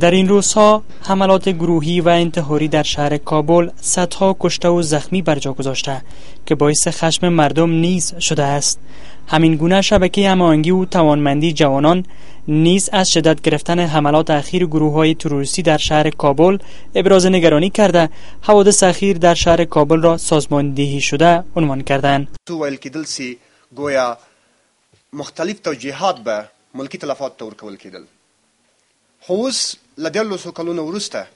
در این روزها حملات گروهی و انتحاری در شهر کابل صدها کشته و زخمی بر جا گذاشته که باعث خشم مردم نیز شده است همین گونه شبکه هماهنگی و توانمندی جوانان نیز از شدت گرفتن حملات اخیر گروه های تروریستی در شهر کابل ابراز نگرانی کرده حوادث اخیر در شهر کابل را سازماندهی شده عنوان کردند تو سی گویا مختلف توجیهات به ملکي تلفاتو ته ورکول کېدل، خو اوس له دیارلسو کلونو وروسته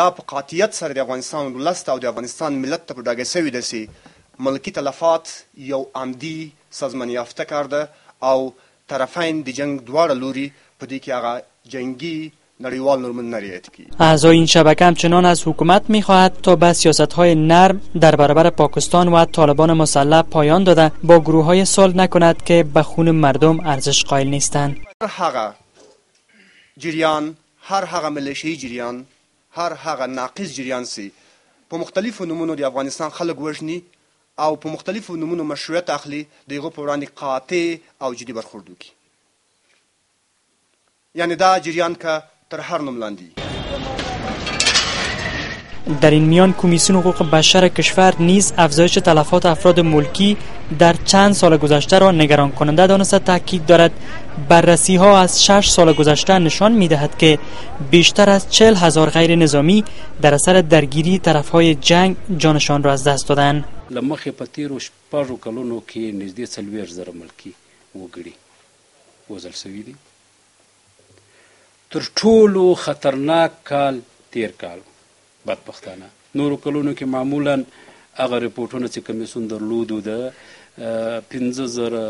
دا په قاطعیت سره د افغانستان ولس ته او د افغانستان ملت ته په ډاګه شوې ده چې ملکي تلفات یو عمدي سازمان یافته کار ده او طرفین د جنګ دواړه لوري په دې کې هغه جنګي نړیوال نورمن نه رعایت کیږي. اعضای این شبکه همچنان از حکومت میخواهد تا به سیاست های نرم در برابر پاکستان و طالبان مسلح پایان داده با گروه های صلح نکند که به خون مردم ارزش قایل نیستند. هر هغه جریان، هر هغه ملیشهیی جریان، هر هغه ناقض جریان سی په مختلفو نومونو د افغانستان خلک وژني او په مختلفو نومونو مشروعیت اخلي د هغو په وړاندې قاطع او جدي برخورد وکړي. یعنی دا جریان کا تر هر نوم لاندې در این میان کمیسیون حقوق بشر کشور نیز افزایش تلفات افراد ملکی در چند سال گذشته را نگران کننده دانسته تاکید دارد بررسی ها از شش سال گذشته نشان می دهد که بیشتر از چل هزار غیر نظامی در اثر درگیری طرف های جنگ جانشان را از دست دادند. پتیر و تیرو و کلونو که نږدې څلوېښت زره ملکی و وزل سوي دي تر ټولو خطرناک کال تیر کال بدبختانه نورو کلونو کې معمولا هغه رپورټونه چې کمیسون درلودو د پنځه زره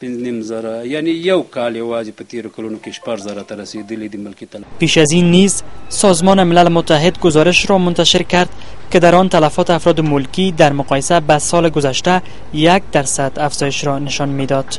پنځه نیم زره یعنی یو کال یوازې په تیرو کلونو کې شپږ زره ته رسېدلي دي ملکي تلف پیش از این نیز سازمان ملل متحد گزارش را منتشر کرد که در آن تلفات افراد ملکی در مقایسه با سال گذشته یک درصد افزایش را نشان میداد.